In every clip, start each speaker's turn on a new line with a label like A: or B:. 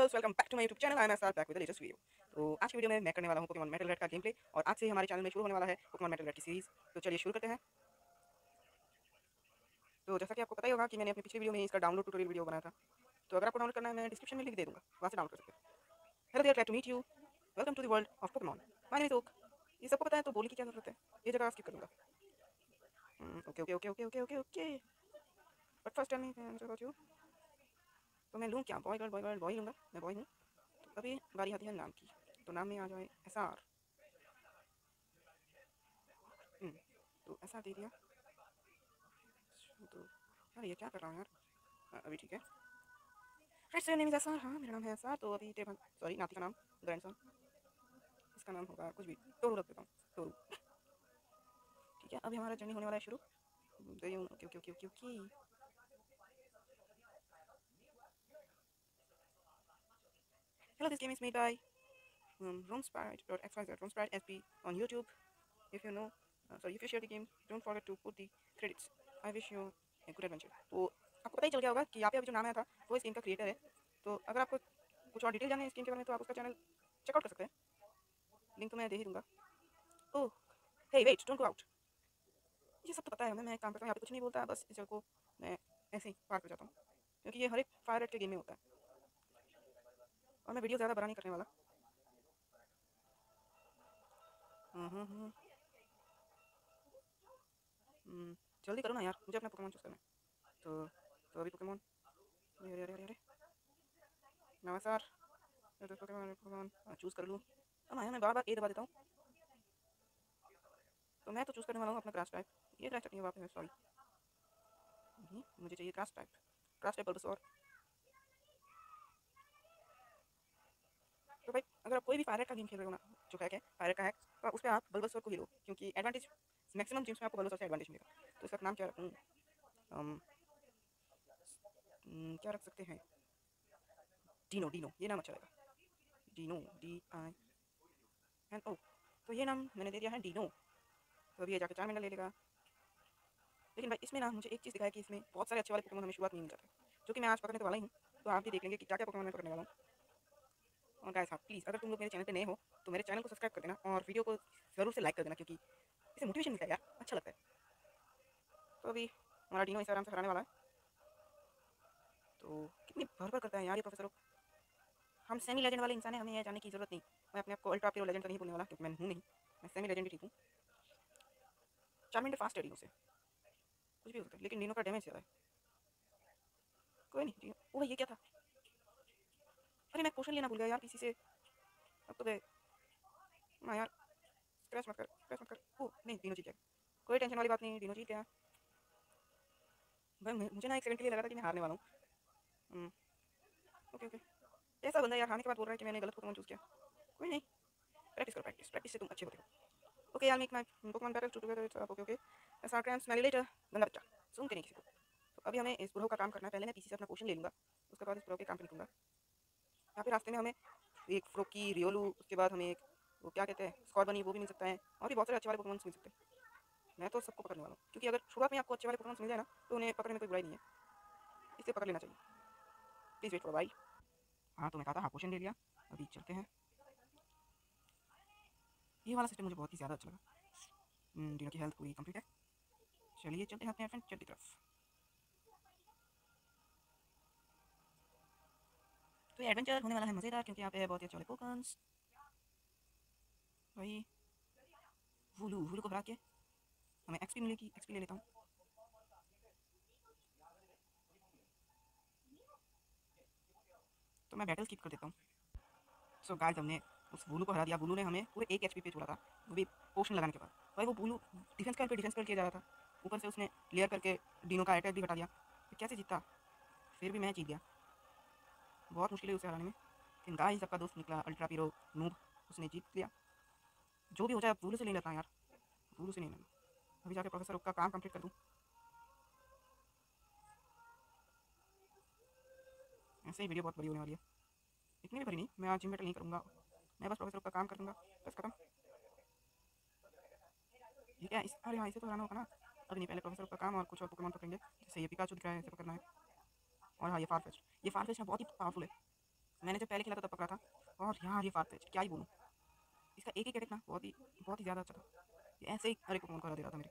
A: Girls welcome back to my YouTube channel I am are back with the latest video तो आज की video में मैं करने वाला हूँ पोकेमॉन मेटल रेड का गेम प्ले और आज से हमारे चैनल में शुरू होने वाला है पोकेमॉन मेटल रेड की सीरीज़ तो चलिए शुरू करते हैं। तो जैसा कि आपको पता ही होगा कि मैंने अपनी पिछली वीडियो में इसका डाउनलोड ट्यूटोरियल वीडियो बनाया था। तो अगर आपको डाउनलोड करना है, मैं डिस्क्रिप्शन में लिख दे दूँगा। वहाँ से डाउनलोड कर सकते हैं। Hello there to meet you welcome to the world of Pokemon my name Oak ये सबको पता है तो बोली की क्या ज़रूरत है? ये जगह स्किप करूँगा okay okay okay okay okay okay okay but first time तो मैं लूँ क्या boy girl boy girl boy लूँगा मैं बॉय हूँ तो अभी बारी आती है नाम की तो नाम में आ जाए एस आर तो ऐसा दे दिया तो यार ये क्या कर रहा हूँ यार हाँ, अभी ठीक है फ्रेंड्स नेम इज़ एसआर हाँ मेरा नाम है एसआर तो अभी टेबल सॉरी नाती का नाम ग्रैंड इसका नाम होगा कुछ भी टोरू रख देता हूँ टोरू ठीक है अभी हमारा जर्नी होने वाला है शुरू okay okay okay okay okay Hello, this game is made by um, RoomSprite.xyz, RoomSprite SP on YouTube. If you know, uh, sorry, if you share the game, don't forget to put the credits. I wish you a good adventure. तो आपको पता ही चल गया होगा कि यहाँ पे अभी जो नाम आया था वो इस गेम का क्रिएटर है तो अगर आपको कुछ और डिटेल जाने इस गेम के बारे में तो आप उसका चैनल चेकआउट कर सकते हैं लिंक तो मैं दे ही दूँगा ओह hey wait don't go out ये सब तो पता है हमें मैं काम करता हूँ यहाँ पे कुछ नहीं बोलता बस इस जगह को मैं ऐसे ही पार कर जाता हूँ क्योंकि ये हर एक फायर के गेम में होता है और मैं वीडियो ज़्यादा बड़ा नहीं करने वाला। हम्म, हम्म, हम्म। जल्दी करो ना यार मुझे अपना पोकेमोन चूज़ करना है। तो तो अभी पोकेमोन अरे अरे अरे अरे नमस्कार। तो पोकेमोन पोकेमोन चूज़ कर लूँ। अब आया मैं बार बार ए दबा देता हूँ। तो मैं तो चूज़ करने वाला हूँ अपना क्रास टाइप ये क्रास टाइप नहीं वापस सॉरी मुझे चाहिए grass type grass type Bulbasaur और तो भाई, अगर आप कोई भी फायर का गेम खेल रहे हो ना, जो है, फायर का है तो उस पर आप बल्बसोर को ही लो क्योंकि एडवांटेज मैक्सिमम गेम्स में आपको बल्बसोर से एडवांटेज मिलेगा। तो इसका नाम क्या रखूँ? क्या रख सकते हैं? डीनो डीनो ये नाम अच्छा रहेगा। Dino D I N O तो ये नाम मैंने दे दिया है डीनो तो अभी ये जाकर चार मिनट ले लेगा। लेकिन भाई, इसमें ना मुझे एक चीज़ दिखाया कि इसमें बहुत सारे अच्छे वाले पोकेमोन हमें शुरुआत नहीं मिल जाते जो कि मैं आज पकड़ने तो वाला ही हूँ तो आप भी देख लेंगे कि क्या क्या पोकेमोन मैं पकड़ने वाला हूँ। और गाइस आप प्लीज़ अगर तुम लोग मेरे चैनल पे नए हो तो मेरे चैनल को सब्सक्राइब कर देना और वीडियो को ज़रूर से लाइक कर देना क्योंकि इसे मोटिवेशन मिलता है यार अच्छा लगता है। तो अभी हमारा डीनो इस आराम से हराने वाला है। तो कितनी भर भर करता है यार ये प्रोफेसर हम सेमी लेजेंड वाले इंसान हैं, हमें यह जानने की ज़रूरत नहीं। मैं अपने आप को अल्ट्रा प्योर लेजेंड तो नहीं बोलने वाला, क्योंकि मैं हूँ नहीं। मैं सेमी लेजेंड ठीक हूँ। चार मिनट फास्ट है डीनो से। कुछ भी हो सकता है, लेकिन डीनो का डैमेज ज़्यादा है। कोई नहीं वो ये क्या था? अरे मैं पोशन लेना भूल गया यार किसी से अब तो गए ना यार स्क्रैच मत कर स्क्रैच मत कर ओ नहीं तीनों जीत गया कोई टेंशन वाली बात नहीं तीनों जीत गया भाई मुझे ना एक सेकंड के लिए लगा था कि मैं हारने वाला हूँ ओके ओके ऐसा बंदा यार हारने के बाद बोल रहा है कि मैंने गलत पोकेमोन चूज़ किया कोई नहीं प्रैक्टिस करो प्रैक्टिस प्रैक्टिस से तुम अच्छे होते हो ओके यार make my Pokemon battle to together it's okay okay ऐसा क्रैम्स मैरी लेटर बंदा बच्चा सुनते नहीं किसी को तो अभी हमें इस बुढ़ो का काम करना है पहले मैं पीसी से अपना पोशन ले लूँगा उसके बाद इस बुढ़ो के काम पे निकलूँगा यहाँ पे रास्ते में हमें एक फ्रोकी रियोलू, उसके बाद हमें एक, वो क्या कहते हैं, स्कॉट बनी, वो भी मिल सकता है, और भी बहुत सारे अच्छे वाले पोकेमोन्स मिल सकते हैं। मैं तो सबको पकड़ने वाला हूँ, क्योंकि अगर शुरुआत में आपको अच्छे वाले पोकेमोन्स मिल जाए ना तो उन्हें पकड़ने में कोई बुराई नहीं है। इसे पकड़ लेना चाहिए। प्लीज़ वेट फॉर भाई हाँ तो मैं कहा था हाँ पोशन ले लिया। अभी चलते हैं। ये वाला सिस्टम मुझे बहुत ही ज़्यादा अच्छा लगा। डिनो की हेल्थ पूरी कंप्लीट है। चलिए चलते हैं अपने एडवेंचर की तरफ़। तो एडवेंचर होने वाला है, मज़ेदार, क्योंकि यहाँ पे बहुत ही अच्छे वाले पोकन्स भाई वुलू वुलू को हरा के हमें एक्सपी मिलेगी एक्सपी ले लेता हूँ। तो मैं बैटल स्किप कर देता हूँ। सो गाइस हमने उस वुलू को हरा दिया। वुलू ने हमें पूरे एक एच पे छोड़ा था, वो भी पोशन लगाने के बाद। भाई, वो वुलू डिफेंस कर पे डिफेंस कर किया जा रहा था। ऊपर से उसने क्लियर करके डीनो का अटैक भी हटा दिया। फिर कैसे जीता फिर भी मैं जीत गया। बहुत मुश्किल है उसे हराने में। लेकिन गाय सबका दोस्त निकला, अल्ट्रा पीरो, नूब, उसने जीत लिया। जो भी हो जाए भूल से नहीं लेता यार। भूल से नहीं लेना अभी जाके प्रोफेसर का काम कंप्लीट कर दूँ। ऐसे ही वीडियो बहुत बड़ी होने वाली है। इतनी भी बड़ी नहीं, मैं आज जिम नहीं करूँगा। मैं बस प्रोफेसर का काम कर दूँगा। बस खत्म। ठीक है इस, अरे हाँ इसे तो हराना होगा ना। अभी नहीं, पहले प्रोफेसर का काम और कुछ और पोकेमॉन पकड़ेंगे। जैसे ये पिकाचू दिख रहा है इसे पकड़ना है। और हाँ ये फारफेस्ट ये फारफेस्ट ना बहुत ही पावरफुल है। मैंने जब पहले खेला था तब पकड़ा था। और यार ये फार्फेच क्या ही बोलूँ। इसका एक ही कैरेक्ट ना बहुत ही बहुत ही ज़्यादा अच्छा था। ये ऐसे ही हर एक पोकेमोन करा दे रहा था मेरे।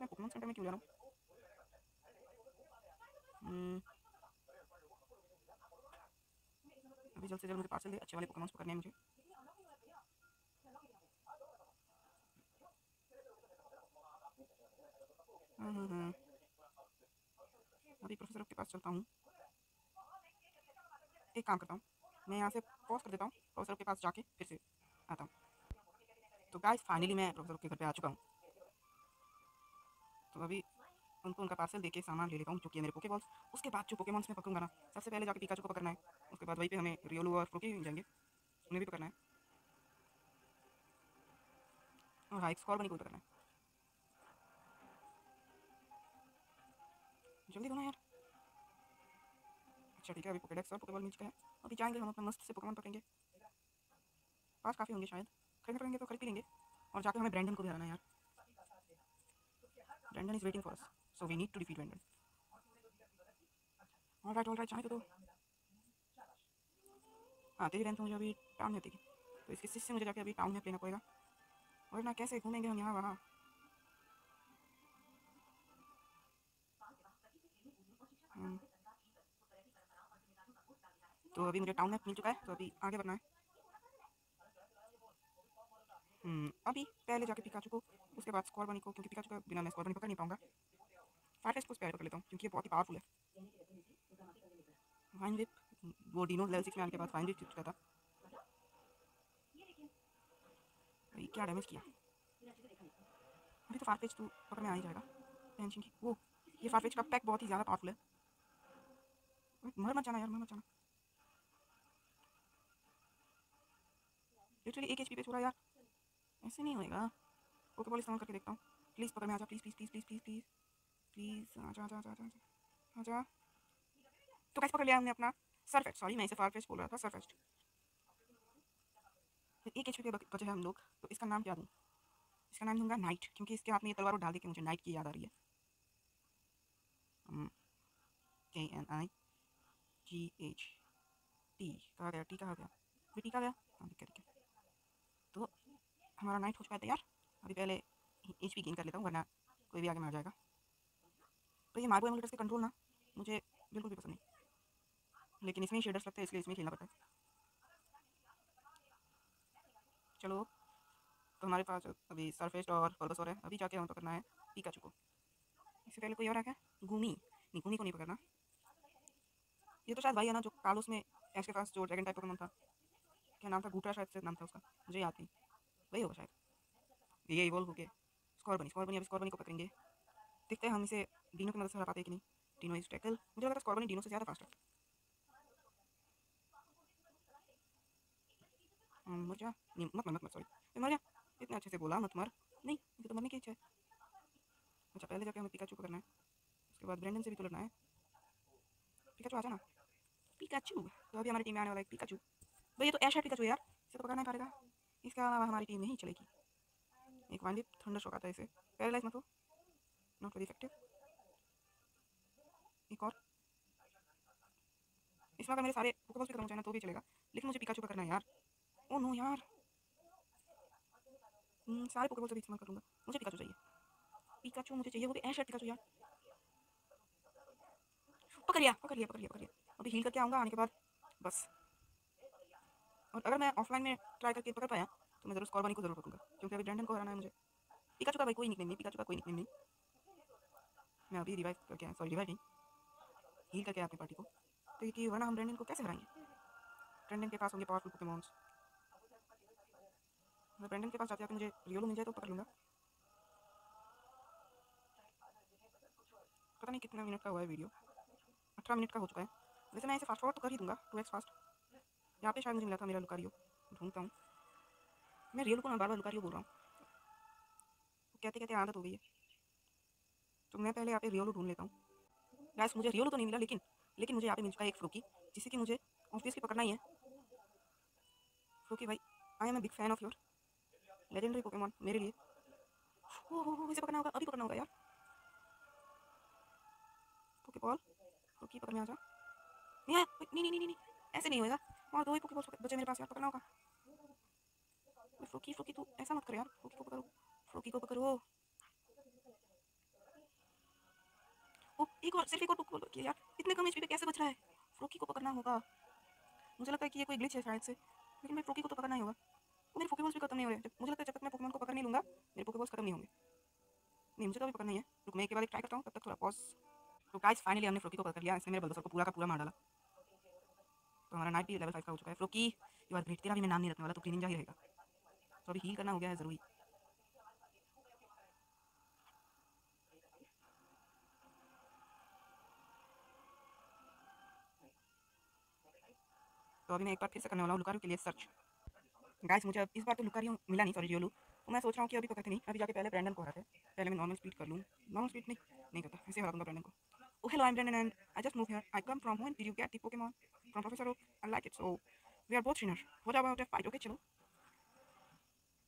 A: मैं पोकेमोन सेंटर में क्यों जा रहा हूँ? हम्म। अभी जल्द से जल्द मुझे पार्सल दे। अच्छे वाले पोकेमोन्स पकड़ने हैं मुझे। हम्म, हम्म, हम्म। अभी प्रोफेसर के पास चलता हूँ। एक काम करता हूँ, मैं यहाँ से पॉज कर देता हूँ प्रोफेसर के पास जाके फिर से आता हूँ। तो गाइस फाइनली मैं प्रोफेसर के घर पे आ चुका हूँ। तो अभी उनको उनका पार्सल देके सामान ले लेता हूँ, जो कि मेरे पोके बॉल्स उसके बाद जो पोकेमॉन्स में पकड़ूँगा ना, सबसे पहले जाके पिकाचू को पकड़ना है। उसके बाद वहीं पे हमें रियोलू और फ्रोकी मिल जाएँगे। उन्हें भी पकड़ना है। और हाँ एक स्कॉर बनी को पकड़ना है। जल्दी दो यार। अच्छा ठीक है, अभी पोकेडेक्स और पोकेबॉल मिल चुका है। अभी जाएँगे हम अपना मस्त से पोकेमॉन पकड़ेंगे। पास काफ़ी होंगे शायद। खरीदने पड़ेंगे तो खरीद लेंगे। और जाकर हमें ब्रांडन को भी हराना यार। Brandon is waiting for us so we need to defeat Brandon alright alright जाने तो दो। हाँ तेरी तो मुझे अभी टाउन में होती। तो इसके सिस्से मुझे जाके अभी टाउन में लेना पड़ेगा। और ना कैसे घूमेंगे हम यहाँ, वहाँ? तो अभी मुझे टाउन मैप मिल चुका है तो अभी आगे बढ़ना है अभी पहले जाके पिकाचू को उसके बाद स्क्वाड बनी को क्योंकि पिकाचू का बिना मैं स्क्वाड बनी पकड़ नहीं पाऊँगा फायर को पहले पकड़ लेता हूँ क्योंकि ये बहुत ही पावरफुल है वाइन विप वो डिनो लेवल सिक्स में आने के बाद वाइन विप चुका था भाई क्या डैमेज किया अभी तो फारफेज तो पकड़ में आ ही जाएगा टेंशन की वो ये फारफेज का पैक बहुत ही ज़्यादा पावरफुल है मर मत जाना यार मर मत जाना लिटरली एक एच पे छोड़ा यार ऐसे नहीं होएगा। ओके बॉल इस्तेमाल करके देखता हूँ। प्लीज़ पकड़ में आ जा। Please please please please please please please आ जा आ जा आ जा आ जा तो कैसे पकड़ लिया हमने अपना? सरफेस्ट सॉरी मैं इसे फारफेस्ट बोल रहा था। सरफेस्ट एक एच पे बचे हैं हम लोग। तो इसका नाम क्या दूँ? इसका नाम दूँगा नाइट क्योंकि इसके हाथ में ये तलवार डाल के मुझे नाइट की याद आ रही है। K N I G H T कहा गया टी कहा गया टी कहा गया? हाँ ठीक है ठीक है। तो हमारा नाइट हो चुका है तैयार। अभी पहले एच पी गेन कर लेता हूँ, वरना कोई भी आगे मार जाएगा। तो ये मार्बल एमुलेटर्स के कंट्रोल ना, मुझे बिल्कुल भी पसंद नहीं। लेकिन इसमें शेडर्स लगते हैं, इसलिए इसमें खेलना पड़ता है। चलो तो हमारे पास अभी सरफेस्ट और और है। अभी जाके हम पकड़ना है पिकाचू को। इससे पहले कोई और आ क्या? घूमी नहीं घूमी को नहीं पकड़ना। ये तो शायद भाई है ना जो कालोस में ऐसे पास जो ड्रैगन टाइप पोकेमोन था। क्या नाम था? गूटा शायद से नाम था उसका। मुझे याद नहीं। वही होगा शायद। ये इवॉल्व हो गया। स्कॉर बनी स्कॉर बनी अभी स्कॉर बनी को पकड़ेंगे। देखते हैं हम इसे डीनो की मदद से हरा पाते हैं कि नहीं। डीनो इज़ टैकल मुझे लगता है स्कॉर डीनो से ज़्यादा फास्ट है हम्म, मर जा। नहीं मत मर मत मत सॉरी मर जा। इतने अच्छे से बोला मत मर। नहीं मुझे तो मरने की इच्छा है। अच्छा पहले जाके हमें पिकाचू को करना है। उसके बाद ब्रेंडन से भी तो लड़ना है। पिकाचू आ जाना। पिकाचू तो अभी हमारी टीम में आने वाला है पिकाचू भाई ये तो है पिकाचू यार इसे तो पकड़ना ही पड़ेगा इसके अलावा हमारी टीम नहीं चलेगी एक वन विप थंडर शॉक आता है इसे पैरालाइज मत हो नॉट वेरी इफ़ेक्टिव एक और इसमें अगर मेरे सारे पोकेबॉल्स भी करना चाहे तो भी चलेगा लेकिन मुझे पिकाचू पकड़ना है यार ओ नो यार सारे पोकेबॉल्स अभी इस्तेमाल करूँगा मुझे पिकाचू चाहिए पिकाचू मुझे चाहिए वो भी ऐश पिकाचू यार पकड़ लिया पकड़ लिया पकड़ लिया पकड़ लिया अभी हील करके आऊँगा, आने के बाद बस। और अगर मैं ऑफलाइन में ट्राई करके पकड़ पाया तो मैं ज़रूर स्कॉर बनी को ज़रूर पकड़ूँगा क्योंकि अभी ब्रैंडन को हराना है मुझे। पिका चुका भाई कोई निकनेम नहीं पिका चुका कोई निकनेम नहीं। मैं अभी रिवाइव करके सॉरी रिवाइव नहीं। हील करके अपनी पार्टी को। तो क्योंकि वरना हम ब्रैंडन को कैसे हराएँगे? ब्रैंडन के पास होंगे पावरफुल पोकेमॉन्स मैं ब्रैंडन के पास जाते मुझे रियोलो मिल जाए तो पकड़ लूँगा। पता नहीं कितना मिनट का हुआ है वीडियो अठारह मिनट का हो चुका है। वैसे मैं इसे फास्ट फॉरवर्ड तो कर ही दूँगा टू एक्स फास्ट यहाँ पे शायद मुझे मिला था मेरा लुकारियो, ढूंढता हूँ। मैं रियल को ना बार बार लुकारियो बोल रहा हूँ। कहते कहते आदत हो गई है। तो मैं पहले यहाँ पे रियोलो ढूंढ लेता हूँ। गैस मुझे रियोलो तो नहीं मिला, लेकिन लेकिन मुझे यहाँ पे मिल चुका है एक फ्रूकी जिससे कि मुझे ऑफ़िस पकड़ना ही है। फ्रूकी भाई I am a big fan of your legendary Pokemon मेरे लिए। हो हो हो इसे पकड़ना होगा, अभी पकड़ना होगा यार। पोके बॉल फ्रूकी पकड़ने आ नहीं नहीं नहीं नहीं ऐसे नहीं होगा और दो ही पोकेबॉल्स बचे मेरे पास, यार, पकड़ना होगा। फ्रोकी फ्रोकी तू ऐसा मत कर यार। फ्रोकी को पकड़ो। फ्रोकी को पकड़ो। ओ, एक और, सिर्फ़ एक और पोकेबॉल बची यार। इतने कम एचपी पे कैसे बच रहा है? फ्रोकी को पकड़ना होगा। मुझे लगता है कि ये कोई ग्लिच है शायद से। लेकिन मैं फ्रोकी को तो पकड़ना ही होगा। वो मेरे पोकेबॉल्स भी खत्म नहीं हो रहे जब, मुझे लगता है जब तक मैं पोकेमॉन को पकड़ नहीं लूँगा, मेरे पोकेबॉल्स खत्म नहीं होंगे। नहीं, मुझे तो अभी पकड़ना ही है। रुक, मैं एक बार ट्राई करता हूँ। तब तक थोड़ा पॉज तो गाइस फाइनली हमने फ्रोकी को पकड़ लिया। इसने मेरे बल्दोसर को पूरा का पूरा मार डाला। तो हमारा नाइट भी लेवल फाइव का हो चुका है। फ्रोकी यू आर ग्रेट तेरा भी मैं नाम नहीं रखने वाला तो ग्रीन निंजा ही रहेगा। तो अभी हील करना हो गया है, ज़रूरी। तो अभी मैं एक बार फिर से करने वाला हूँ लुकारियो के लिए सर्च गाइस मुझे अब इस बार तो लुकारियो मिला नहीं सॉरी रियोलू तो मैं सोच रहा हूँ कि अभी पकड़ते नहीं। अभी जाके पहले ब्रैंडन को हराते पहले मैं नॉर्मल स्पीड कर लूँ। नॉर्मल स्पीड नहीं नहीं करता। ऐसे हरा दूँगा ब्रैंडन को। Oh hello, I'm Brendan and I just moved here. I come from when did you get the Pokemon? From Professor Oak. I like it. So we are both trainers. What about a fight? Okay, चलो.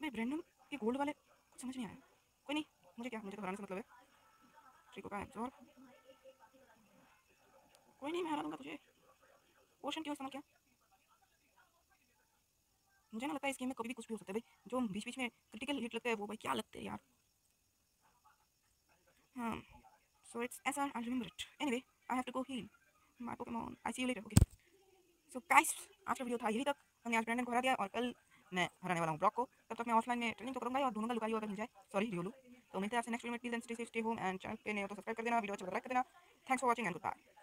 A: भाई Brandon के gold वाले कुछ समझ नहीं आया कोई नहीं मुझे क्या मुझे तो हराने से मतलब है ट्रिको का एब्जॉर्ब कोई नहीं मैं हरा दूँगा तुझे पोशन क्यों इस्तेमाल किया मुझे ना लगता है इस गेम में कभी भी कुछ भी हो सकता है भाई जो बीच बीच में क्रिटिकल हिट लगता है वो भाई क्या लगते हैं यार हाँ So it's SR, I'll remember it. Anyway, I have to go heal my Pokemon. I see you later, okay? So guys, आज का वीडियो था यही तक। हमने आज ब्रैंडन को हरा दिया और कल मैं हराने वाला हूँ ब्लॉक को। तब तक मैं ऑफलाइन में ट्रेनिंग तो करूँगा और दोनों का लुकाई अगर मिल जाए। सॉरी रियोलू तो मिलते हैं आपसे नेक्स्ट वीडियो में। Please and stay safe stay home and channel पे नहीं हो तो सब्सक्राइब कर देना वीडियो अच्छा लगा लाइक कर देना। Thanks for watching and goodbye